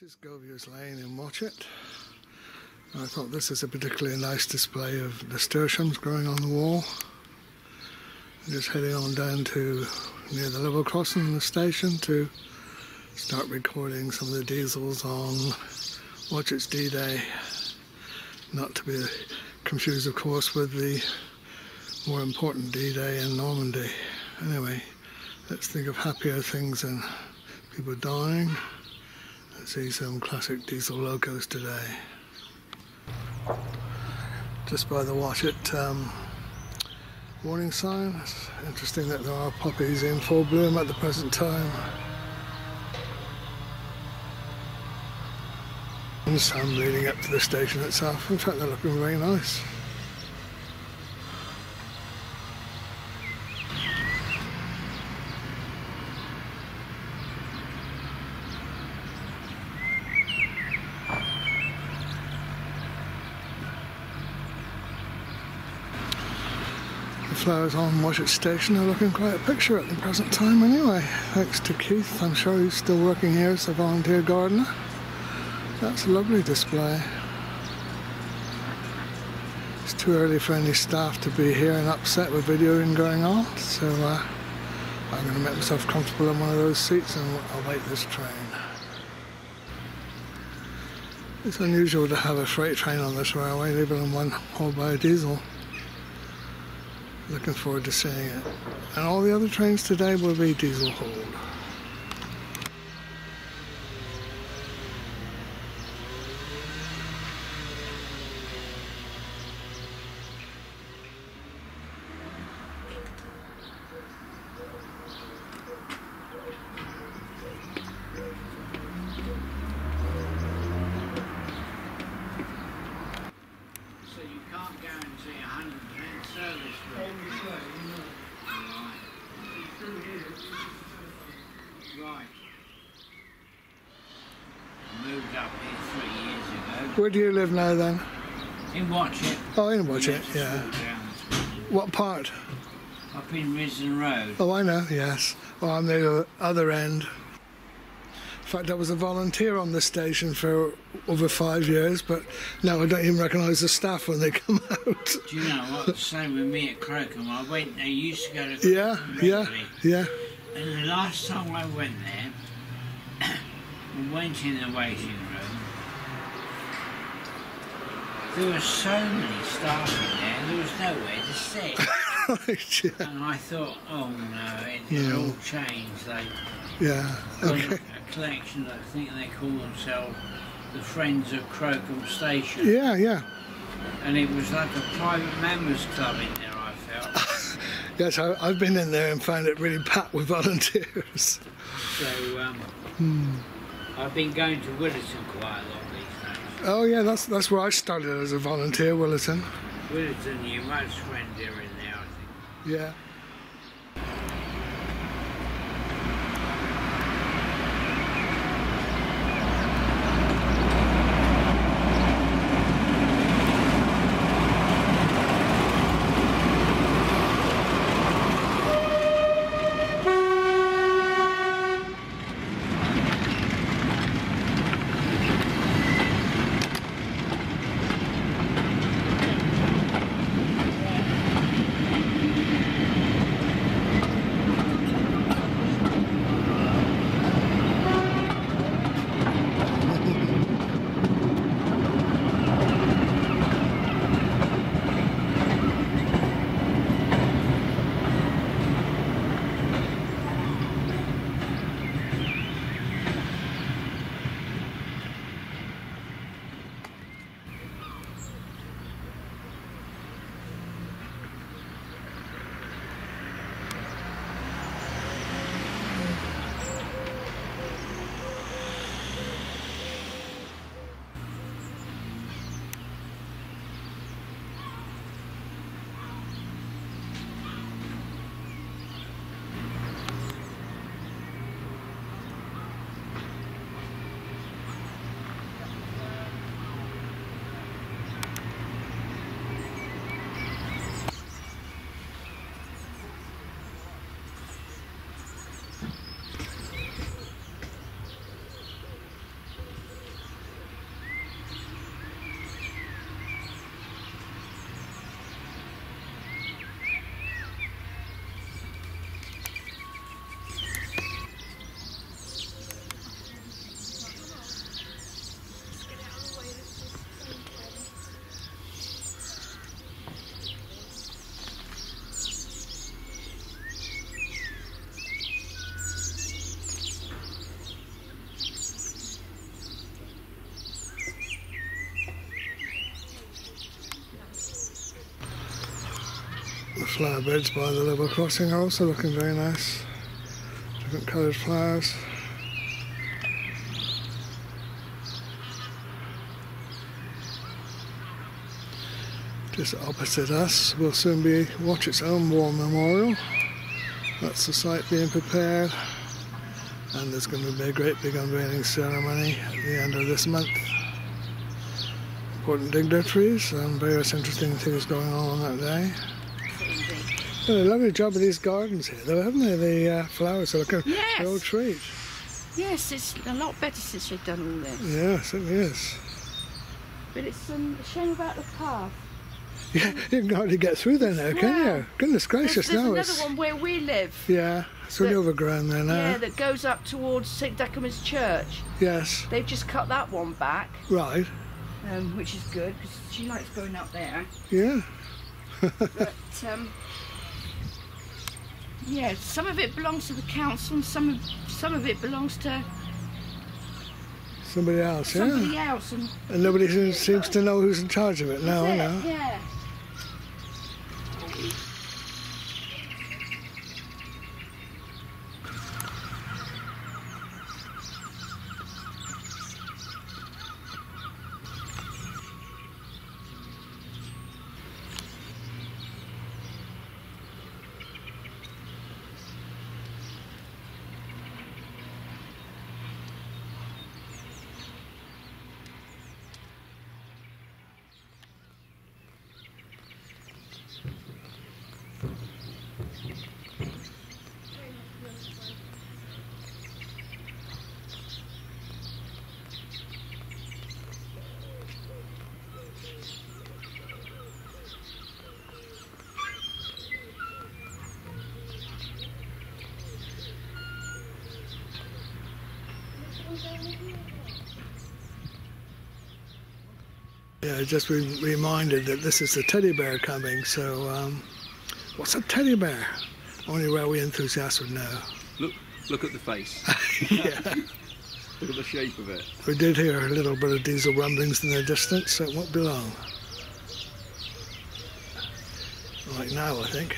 This is Goviers Lane in Watchet. I thought this is a particularly nice display of nasturtiums growing on the wall. I'm just heading on down to near the level crossing in the station to start recording some of the diesels on Watchet's D-Day. Not to be confused of course with the more important D-Day in Normandy. Anyway, let's think of happier things than people dying see some classic diesel locos today. Just by the Watchet um, warning sign. It's interesting that there are poppies in full bloom at the present time. And some leading up to the station itself. In fact, they're looking very nice. Flowers on Watchet Station are looking quite a picture at the present time anyway. Thanks to Keith, I'm sure he's still working here as a volunteer gardener. That's a lovely display. It's too early for any staff to be here and upset with videoing going on, so uh, I'm going to make myself comfortable in one of those seats and I'll this train. It's unusual to have a freight train on this railway, leaving one hauled by a diesel. Looking forward to seeing it. And all the other trains today will be diesel hauled. So you can't guarantee a hundred percent service for it. Right. Right. Moved up here three years ago. Where do you live now then? In Watchet. Oh, in Watchet, Yes, yeah. What part? Up in Risen Road. Oh, I know, yes. Well, I'm the other end. In fact, I was a volunteer on the station for over five years, but now I don't even recognise the staff when they come out. Do you know what? The same with me at Crowcombe. I went there, used to go to Yeah, yeah, yeah. And the last time I went there, we went in the waiting room. There were so many staff in there, there was nowhere to sit. right, yeah. and I thought, oh no, it, Yeah. all changed. They Yeah, okay. a collection, I think they call themselves the Friends of Crowcombe Station. Yeah, yeah. And it was like a private members club in there, I felt. Yes, I, I've been in there and found it really packed with volunteers. so um, Hmm. I've been going to Williton quite a lot these days. Oh, yeah, that's that's where I started as a volunteer, Williton. Williton, you're much friendlier in there, I think. Yeah. Flower beds by the level crossing are also looking very nice. Different coloured flowers. Just opposite us will soon be Watchet's Own War Memorial. That's the site being prepared and there's going to be a great big unveiling ceremony at the end of this month. Important dignitaries and various interesting things going on on that day. Done a lovely job of these gardens here, though, haven't they? The uh, flowers are looking Yes. a real treat. Yes, it's a lot better since you've done all this. Yes, it is. But it's um, a shame about the path. Yeah, you can hardly get through there now, can you? Goodness There's, gracious, there's no, another it's one where we live. yeah, it's really overgrown there now. Yeah, that goes up towards St Decuman's Church. yes, They've just cut that one back, right, um, which is good because she likes going up there. yeah, But um, yeah, some of it belongs to the council, and some of some of it belongs to somebody else, somebody yeah, else. And and nobody seems, seems to know who's in charge of it now, it. Yeah. Yeah, just be reminded that this is the teddy bear coming. So, um, what's a teddy bear? Only railway enthusiasts would know. Look, look at the face. yeah, Look at the shape of it. we did hear a little bit of diesel rumblings in the distance, so it won't be long. Like now, I think.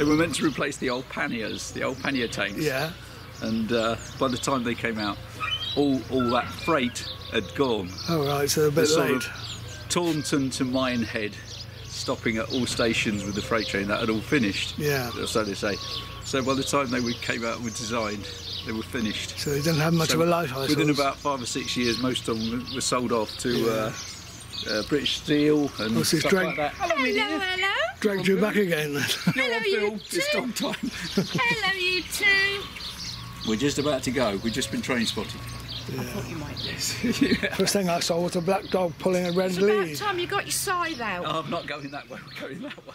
They were meant to replace the old panniers, the old pannier tanks. Yeah, And uh, by the time they came out, all, all that freight had gone. all right, so a The bit sort late. of Taunton to Minehead, stopping at all stations with the freight train, that had all finished. Yeah. So they say. So by the time they came out and were designed, they were finished. So they didn't have much So of a life, I Within suppose. about five or six years, most of them were sold off to Yeah. uh, uh, British Steel and Oh, stuff drank- like that. Hello, my hello. Dragged you back again then. You're on Hello, you film. It's too. dog time. Hello, you two. We're just about to go. We've just been train spotted. I thought you might do. First thing I saw was a black dog pulling a red It's about time you got your scythe out. Oh, I'm not going that way. We're going that way.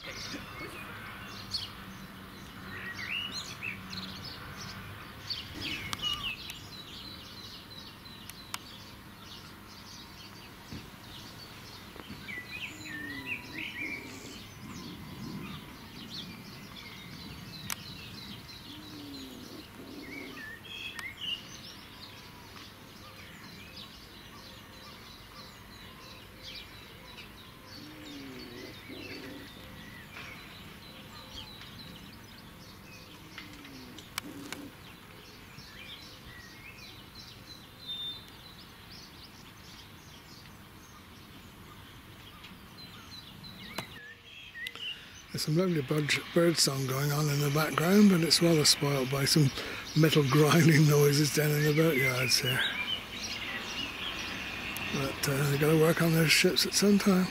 There's some lovely bird, bird song going on in the background, but it's rather spoiled by some metal grinding noises down in the boatyards here. But uh, they've got to work on those ships at some time.